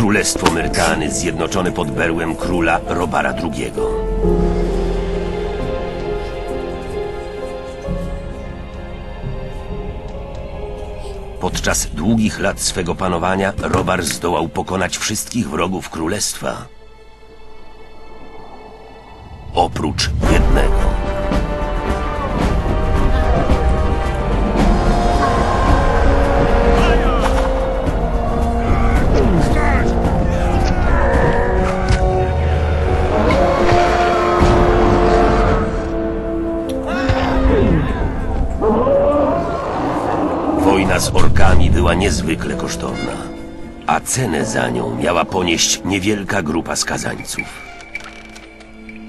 Królestwo Myrtany zjednoczone pod berłem króla Robara II. Podczas długich lat swego panowania Robar zdołał pokonać wszystkich wrogów królestwa. Oprócz jednego. Wojna z orkami była niezwykle kosztowna, a cenę za nią miała ponieść niewielka grupa skazańców.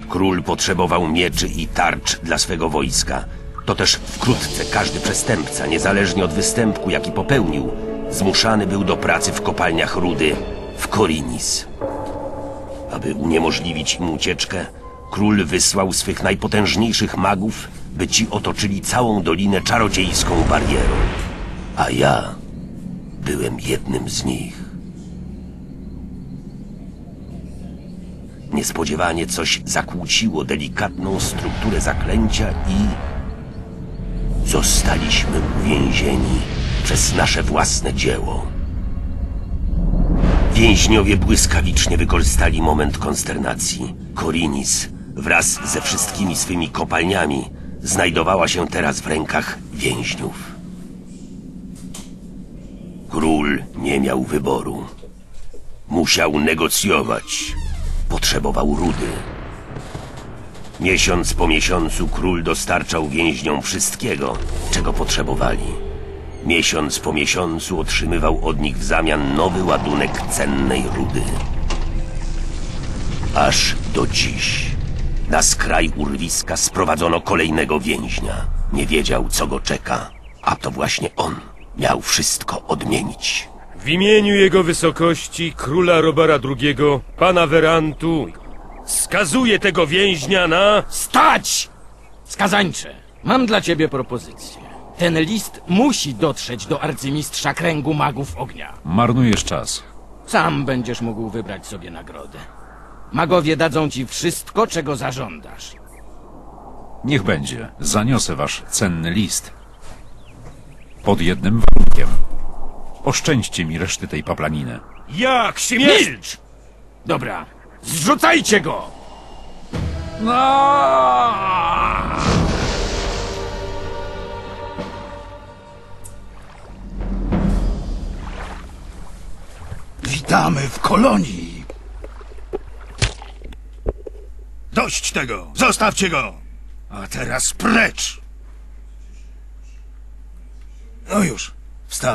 Król potrzebował mieczy i tarcz dla swego wojska. To też wkrótce każdy przestępca, niezależnie od występku, jaki popełnił, zmuszany był do pracy w kopalniach rudy w Korinis. Aby uniemożliwić im ucieczkę, król wysłał swych najpotężniejszych magów, by ci otoczyli całą dolinę czarodziejską barierą. A ja byłem jednym z nich. Niespodziewanie coś zakłóciło delikatną strukturę zaklęcia i zostaliśmy uwięzieni przez nasze własne dzieło. Więźniowie błyskawicznie wykorzystali moment konsternacji. Korinis wraz ze wszystkimi swymi kopalniami znajdowała się teraz w rękach więźniów. Król nie miał wyboru. Musiał negocjować. Potrzebował rudy. Miesiąc po miesiącu król dostarczał więźniom wszystkiego, czego potrzebowali. Miesiąc po miesiącu otrzymywał od nich w zamian nowy ładunek cennej rudy. Aż do dziś. Na skraj urwiska sprowadzono kolejnego więźnia. Nie wiedział, co go czeka, a to właśnie on miał wszystko odmienić. W imieniu jego wysokości, króla Robara II, pana Werantu, skazuję tego więźnia na... Stać! Skazańcze, mam dla ciebie propozycję. Ten list musi dotrzeć do arcymistrza kręgu magów ognia. Marnujesz czas. Sam będziesz mógł wybrać sobie nagrodę. Magowie dadzą ci wszystko, czego zażądasz. Niech będzie. Zaniosę wasz cenny list. Pod jednym warunkiem. Oszczędźcie mi reszty tej paplaniny. Jak śmiesz... Milcz! Dobra, zrzucajcie go! Witamy w kolonii. Dość tego! Zostawcie go! A teraz precz! No już, wstał.